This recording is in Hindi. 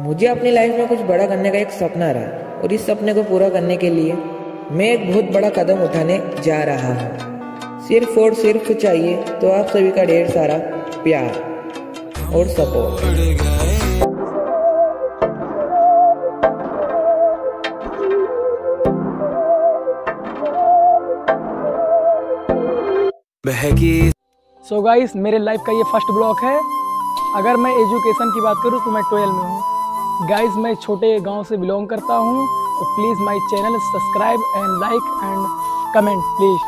मुझे अपनी लाइफ में कुछ बड़ा करने का एक सपना रहा और इस सपने को पूरा करने के लिए मैं एक बहुत बड़ा कदम उठाने जा रहा हूँ। सिर्फ़ और सिर्फ़ चाहिए तो आप सभी का ढेर सारा प्यार और सपोर्ट सो so गाइस मेरे लाइफ का ये फ़र्स्ट ब्लॉक है। अगर मैं एजुकेशन की बात करूँ तो मैं ट्वेल्व में हूँ। गाइस मैं छोटे गाँव से बिलोंग करता हूँ तो please my channel subscribe and like and comment please